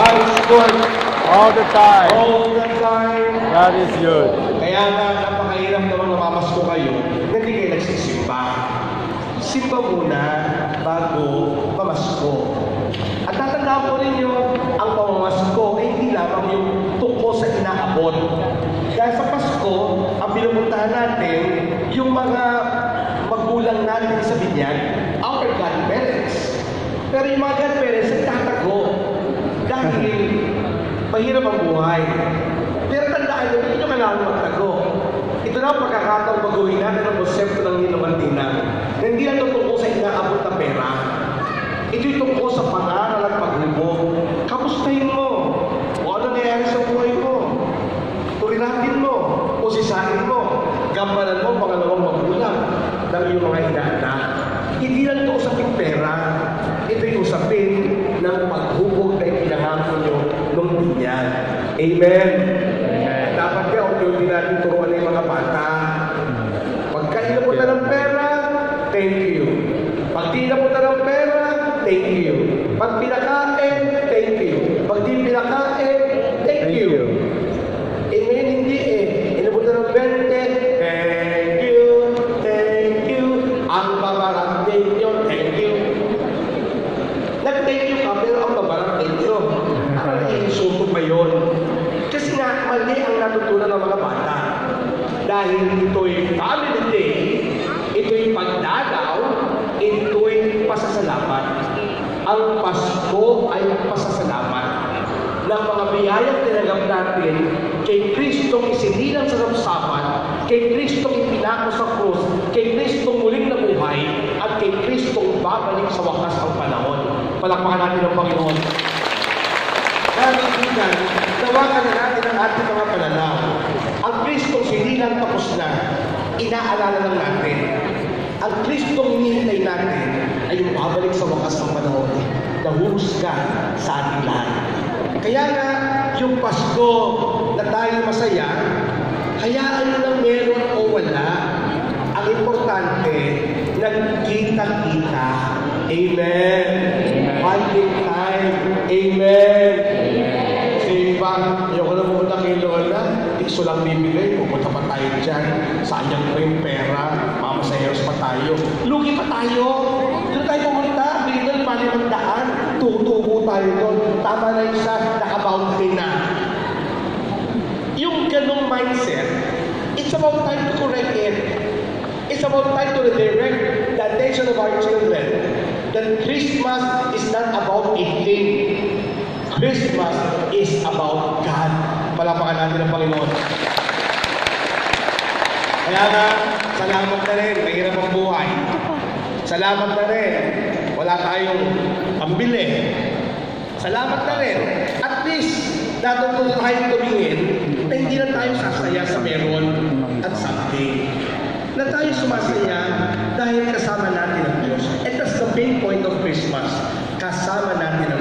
Is good all the time. all the time. God is good. Kaya nga, napakahirap naman namamasko kayo hindi kayo nagsisimba. Simba muna bago pamasko. At tatandaan po ninyo, ang pamamasko ay hindi lamang yung tungkol sa inaabot. Dahil sa Pasko, ang pinupuntahan natin, yung mga magulang natin sa binyan, our godparents. Pero yung mga godparents ay tatago. Dahil mahirap ang buhay. Pero tandaan nyo, hindi nyo kailangan magtago. Ito na ang pagkakataong baguhin natin ang konsepto ng Ninomantina na hindi ito tungkol sa inaabot na pera. Ito'y tungkol sa pangaral at paghubog. Kamustahin mo? O ano nangyayari sa buhay mo? Turinatin mo o sisahin mo. Gampanan mo ang pangalawang magulang ng iyong mga inaanak. Hindi lang ito usapin pera. Ito'y usapin ng paghubog na ipinahangko nyo nung binyan. Amen. Dapat nga, unti-unti natin turuan ng mga bata. Pagka inabutan ng pera, thank you. Pag di inabutan ng pera, thank you. Pag pinakain, thank you. Pag di pinakain, thank you. Eh ngayon hindi eh. Inabutan ng 20, thank you, thank you. Ang babarang ninyo, thank you. Nag-thank you ka, pero ang babarang ninyo. Ano insulto pa yun? Kasi nga, mali ang natutunan ng mga bata. Dahil ito'y family day, ito'y pagdadaw, ito'y pasasalamat. Ang Pasko ay pasasalamat ng mga biyayang tinanggap natin kay Kristong isinilang sa samsapan, kay Kristong ipinako sa krus, kay Kristong muling nabuhay, at kay Kristong babalik sa wakas ang panahon. Palakpakan natin ang Panginoon. Kaya nawakan na natin ang ating mga pananaw. Ang Kristong sinilang tapos na, inaalala lang natin. Ang Kristong hinihintay natin ay yung babalik sa wakas ng panahon na huhusga sa ating lahat. Kaya nga, yung Pasko na tayo masaya, hayaan nyo lang meron o wala. Ang importante, nagkita-kita. Amen. Iso lang bibigay, pupunta pa tayo dyan, sayang pa yung pera, mamasayos pa tayo. Lugi pa tayo. Doon tayo pumunta, bigyan pa limang daan, tutubo tayo doon. Tama na isa, nakaboundary na. Yung ganong mindset, it's about time to correct it. It's about time to redirect the attention of our children that Christmas is not about a thing. Christmas is about God. Palapakan natin ang Panginoon. Kaya nga, salamat na rin. Mahirap ang buhay. Salamat na rin. Wala tayong pambili. Salamat na rin. At least, natutunan tayo tumingin na hindi na tayo sasaya sa meron at something. Na tayo sumasaya dahil kasama natin ang Diyos. And that's the main point of Christmas. Kasama natin ang